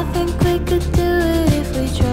I think we could do it if we try.